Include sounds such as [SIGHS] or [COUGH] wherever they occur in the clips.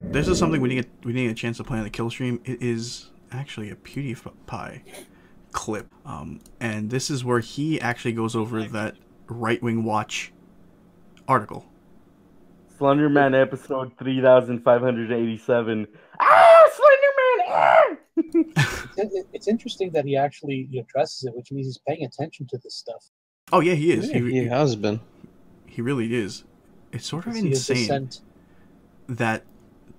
This is something we didn't get we didn't get a chance to play on the kill stream. It is actually a PewDiePie clip, um, and this is where he actually goes over that right wing watch article. Slenderman episode three thousand five hundred eighty-seven. Ah, Slenderman! Ah! It- it- it's interesting that he actually addresses it, which means he's paying attention to this stuff. Oh yeah, he is. Yeah, he, he has been. he really is. It's sort of insane that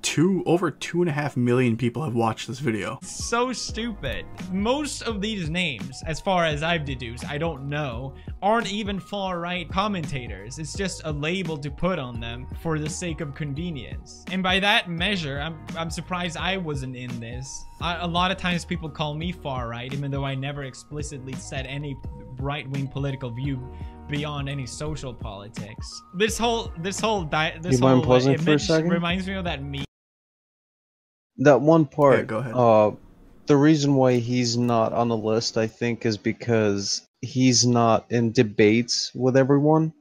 two over two and a half million people have watched this video. so stupid. Most of these names, as far as I've deduced, I don't know, aren't even far right commentators. It's just a label to put on them for the sake of convenience. And by that measure, I'm, I'm surprised I wasn't in this. I, a lot of times people call me far right, even though I never explicitly said any right wing political view beyond any social politics. This whole this whole di- this You mind whole pausing for a image second? reminds me of that meme That one part. Yeah, go ahead. Uh, the reason why he's not on the list, I think, is because he's not in debates with everyone.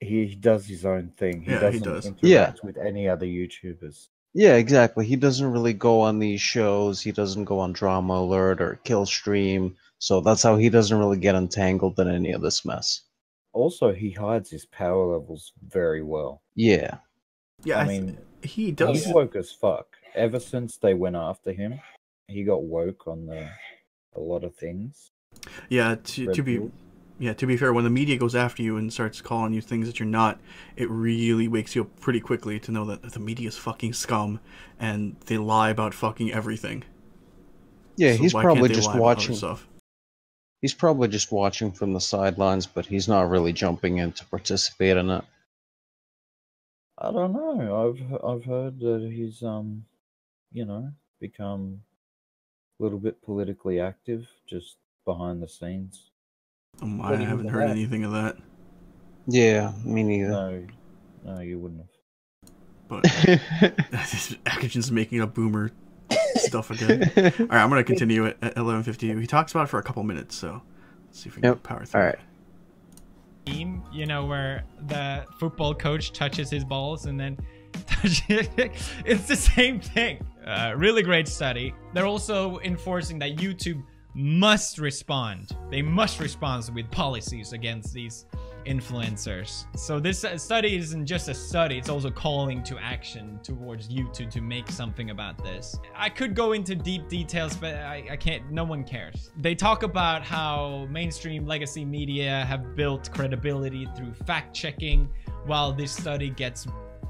He does his own thing. He Yeah, he doesn't does. interact Yeah. with any other YouTubers. Yeah, exactly. He doesn't really go on these shows. He doesn't go on Drama Alert or Killstream. So that's how he doesn't really get entangled in any of this mess. Also, he hides his power levels very well. Yeah. Yeah, I I, mean, he does. He's woke as fuck. Ever since they went after him, he got woke on the a lot of things. Yeah, to, Red to be Bull. yeah, to be fair, when the media goes after you and starts calling you things that you're not, it really wakes you up pretty quickly to know that the media is fucking scum and they lie about fucking everything. Yeah, So he's probably just lie about other watching. stuff. He's probably just watching from the sidelines, but he's not really jumping in to participate in it. I don't know. I've I've heard that he's um, you know, become a little bit politically active just behind the scenes. Um, I What haven't heard that? anything of that, Yeah, me neither. No, no, you wouldn't have. but [LAUGHS] [LAUGHS] Akajan's making a boomer stuff again. [LAUGHS] All right, I'm gonna continue at 11:50. He talks about it for a couple minutes, so let's see if we can Yep. power through. All right. it. right. meme, you know, where the football coach touches his balls and then [LAUGHS] it's the same thing. Uh, really great study. They're also enforcing that YouTube must respond. They must respond with policies against these influencers. So this uh, study isn't just a study, it's also calling to action towards YouTube to make something about this. I could go into deep details, but I, I can't, no one cares. They talk about how mainstream legacy media have built credibility through fact checking, while this study gets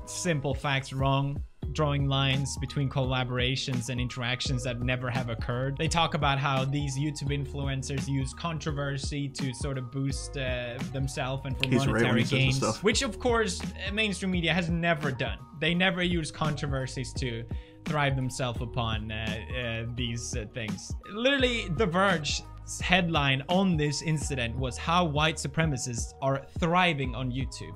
simple facts wrong drawing lines between collaborations and interactions that never have occurred. They talk about how these YouTube influencers use controversy to sort of boost uh, themselves and for He's monetary gains, which of course uh, mainstream media has never done. They never use controversies to thrive themselves upon uh, uh, these uh, things. Literally, The Verge's headline on this incident was how white supremacists are thriving on YouTube.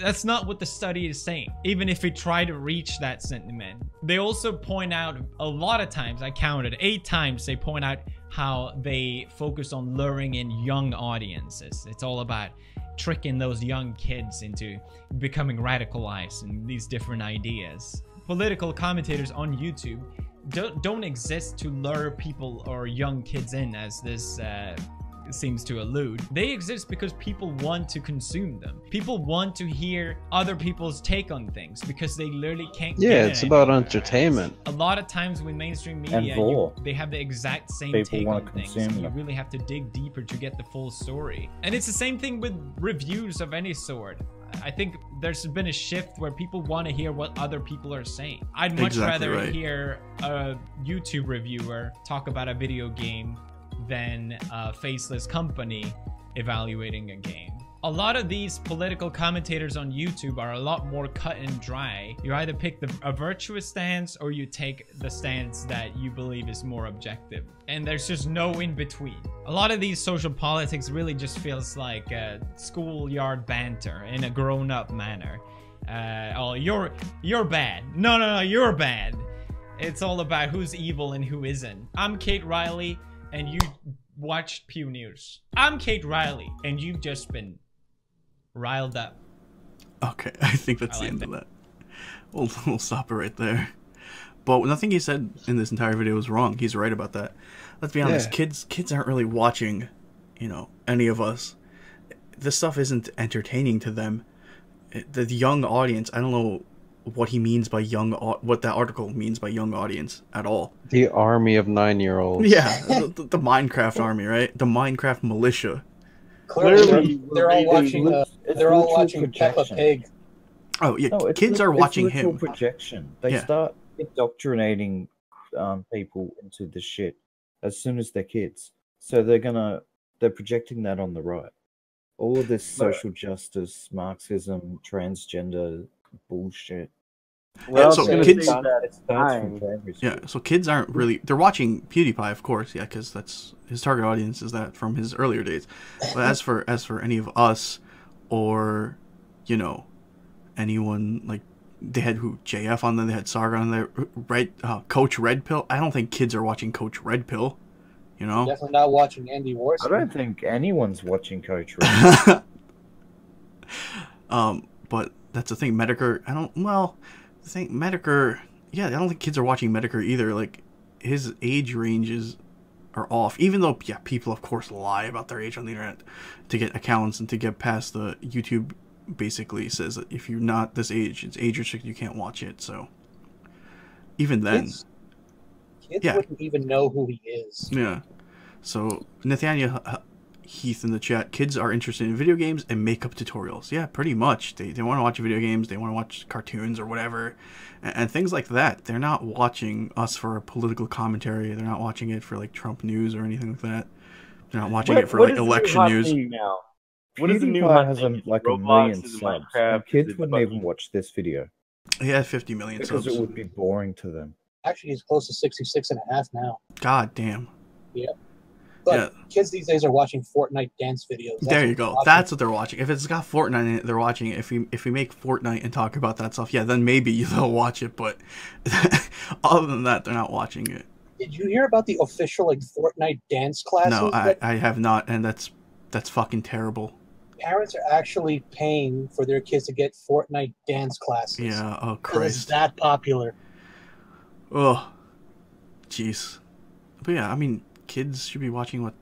That's not what the study is saying, even if we try to reach that sentiment. They also point out a lot of times, I counted eight times, they point out how they focus on luring in young audiences. It's all about tricking those young kids into becoming radicalized in these different ideas. Political commentators on YouTube don't, don't exist to lure people or young kids in, as this uh, seems to allude. They exist because people want to consume them. People want to hear other people's take on things because they literally can't. Yeah, get it's about entertainment. else. A lot of times with mainstream And media, you, they have the exact same People take wanna on things. consume and You really have to dig deeper to get the full story. And it's the same thing with reviews of any sort. I think there's been a shift where people want to hear what other people are saying. I'd much Exactly rather right. hear a YouTube reviewer talk about a video game than a faceless company evaluating a game. A lot of these political commentators on YouTube are a lot more cut and dry. You either pick the, a virtuous stance or you take the stance that you believe is more objective. And there's just no in between. A lot of these social politics really just feels like uh, schoolyard banter in a grown up manner. Uh, oh, you're you're bad. No, no, no, you're bad. It's all about who's evil and who isn't. I'm Kate Riley, and you watched Pew News. I'm Kate Riley, and you've just been riled up. Okay, [LAUGHS] I think that's I the like end of that. We'll, [LAUGHS] we'll stop it right there. But nothing he said in this entire video was wrong. He's right about that. Let's be honest, Yeah. kids kids aren't really watching, you know, any of us. This stuff isn't entertaining to them. Eh, the young audience, I don't know what he means by young what that article means by young audience at all. The army of nine-year-olds. Yeah, [LAUGHS] the, the, the Minecraft army, right? The Minecraft militia. Clearly, they're all watching. Uh, they're all literal watching Peppa. Pig. Oh yeah, No, kids are watching literal him. projection. They Yeah. start indoctrinating um, people into the shit as soon as they're kids. So they're gonna they're projecting that on the right. All of this social justice, Marxism, transgender bullshit. Well, so I was gonna kids- say It that starts from time. Yeah, so kids aren't really they're watching PewDiePie, of course, yeah, because that's his target audience is that from his earlier days. But as for as for any of us, or you know, anyone like they had who JF on there, they had Sargon on there, Red uh, Coach Red Pill. I don't think kids are watching Coach Red Pill, you know. Definitely not watching Andy I don't think anyone's watching Coach Red. [LAUGHS] um, but that's the thing. Metokur, I don't. Well, the thing Metokur, yeah, I don't think kids are watching Metokur either. Like his age ranges are off. Even though, yeah, people of course lie about their age on the internet to get accounts and to get past the YouTube. Basically says that if you're not this age, it's age restricted. You can't watch it. So even then, Kids, kids Yeah. wouldn't even know who he is. Yeah. So Nathaniel Heath in the chat. Kids are interested in video games and makeup tutorials. Yeah, pretty much. They they want to watch video games. They want to watch cartoons or whatever, and, and things like that. They're not watching us for a political commentary. They're not watching it for like Trump news or anything like that. They're not watching it for like is the new election news. now? What is the new PewDiePie hot has thing? Um, a, Is it like a million Is subs. Minecraft? kids wouldn't even watch this video He had 50 million because subs. it would be boring to them. Actually, he's close to 66 and a half now. God damn. But Yeah. kids these days are watching Fortnite dance videos. That's there you go. watching. That's what they're watching. If it's got Fortnite in it, they're watching it. If we if we make Fortnite and talk about that stuff, yeah, then maybe [LAUGHS] they'll watch it. But [LAUGHS] other than that, they're not watching it. Did you hear about the official like Fortnite dance classes? No, I, that I have not, and that's that's fucking terrible. parents are actually paying for their kids to get Fortnite dance classes. Yeah. Oh Christ. that popular. Oh, jeez. But yeah, I mean, kids should be watching what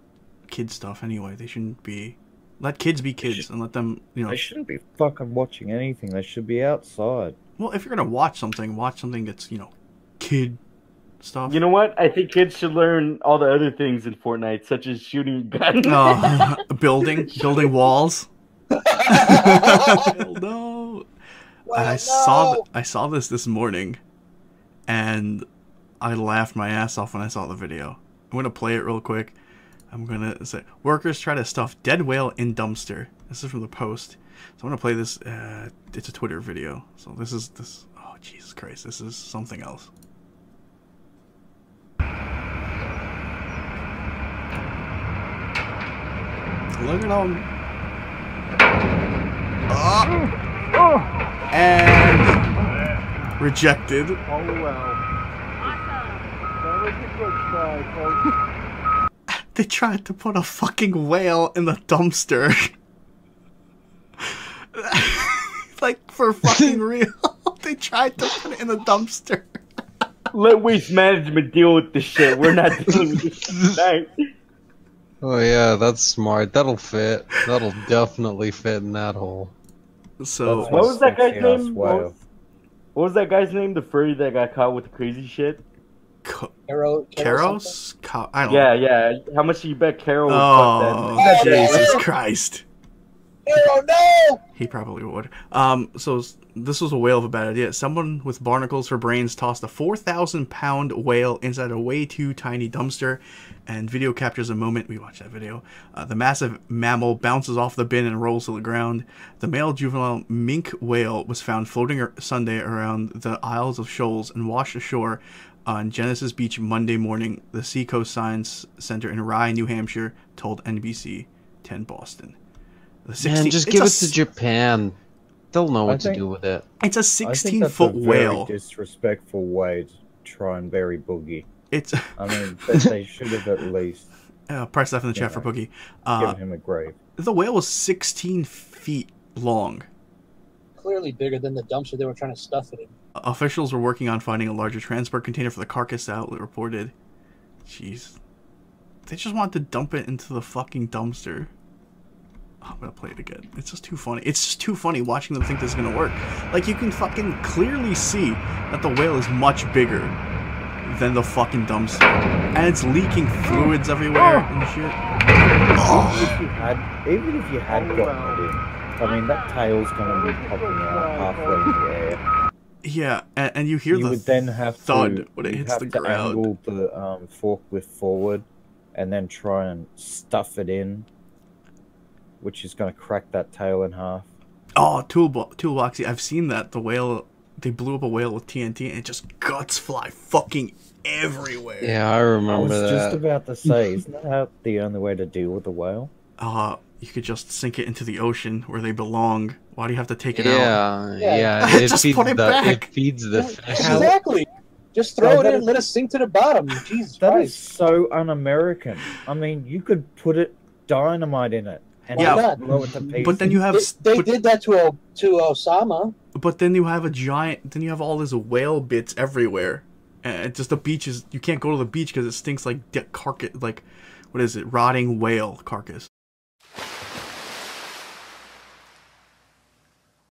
kid stuff anyway. They shouldn't be. Let kids be kids should- and let them, you know. They shouldn't be fucking watching anything. They should be outside. Well, if you're gonna watch something, watch something that's you know, kid stuff. You know what? I think kids should learn all the other things in Fortnite, such as shooting [LAUGHS] guns. Oh, [LAUGHS] building, building walls. [LAUGHS] No. Well, I saw no! th- I saw this this morning, and I laughed my ass off when I saw the video. I'm gonna play it real quick. I'm gonna say workers try to stuff dead whale in dumpster. This is from the Post. So I'm gonna play this. Uh, it's a Twitter video. So this is this. Oh Jesus Christ! This is something else. Look at them. Ah! And rejected. Oh well. That was a good try. They tried to put a fucking whale in the dumpster. [LAUGHS] like for fucking [LAUGHS] real. [LAUGHS] they tried to put it in the dumpster. Let waste management deal with this shit. We're not dealing with this tonight. Oh yeah, that's smart. That'll fit. That'll definitely fit in that hole. So What was that guy's name? What was, what was that guy's name? The furry that got caught with the crazy shit? Ka- Caro, Caro something? Karos? Ka- I don't Yeah, yeah. How much do you bet Carol would Oh, fuck that? Oh, Jesus. Christ. Caro, no! He probably would. Um, so this was a whale of a bad idea. Someone with barnacles for brains tossed a 4,000 pound whale inside a way too tiny dumpster, and video captures a moment. We watched that video. Uh, the massive mammal bounces off the bin and rolls to the ground. The male juvenile minke whale was found floating Sunday around the Isles of Shoals and washed ashore on Jenness Beach Monday morning. The Seacoast Science Center in Rye, New Hampshire, told NBC 10 Boston. The Man, just give a it to Japan. They'll know I what to do with it. It's a I think 16 that's foot a very whale. disrespectful way to try and bury Boogie. It's I mean, they, they [LAUGHS] should have at least uh, press F in the chat for Boogie. Uh, given him a grave. the whale was 16 feet long. clearly bigger than the dumpster they were trying to stuff it in. Officials were working on finding a larger transport container for the carcass, outlet reported. Jeez. They just want to dump it into the fucking dumpster. Oh, I'm gonna play it again. It's just too funny. It's just too funny watching them think this is gonna work. Like, you can fucking clearly see that the whale is much bigger than the fucking dumpster. And it's leaking fluids everywhere and shit. Even if you had, even if you had gotten it I mean that tail's gonna be popping out halfway in the air. Yeah, and, and you hear you the would then have thud to when it hits have the to ground. angle the um, forklift forward, and then try and stuff it in, which is going to crack that tail in half. Oh, toolbox, toolboxy. I've seen that. The whale, they blew up a whale with TNT, and it just guts fly fucking everywhere. Yeah, I remember. I was that. just about to say, isn't that the only way to deal with a whale? Uh, you could just sink it into the ocean where they belong. Why do you have to take it out? yeah, Yeah. yeah. [LAUGHS] It Just feeds put it the back. it feeds the fish. Exactly. Just throw Yeah, it in, is- let it sink to the bottom. [SIGHS] Jesus That is Christ. so un-American. I mean, you could put it dynamite in it and Yeah. blow it to pieces. But then you have, They, they but, did that to O- to Osama. but then you have a giant. Then you have all these whale bits everywhere, and it's just the beach is. You can't go to the beach because it stinks like de- carcass, like what is it, rotting whale carcass.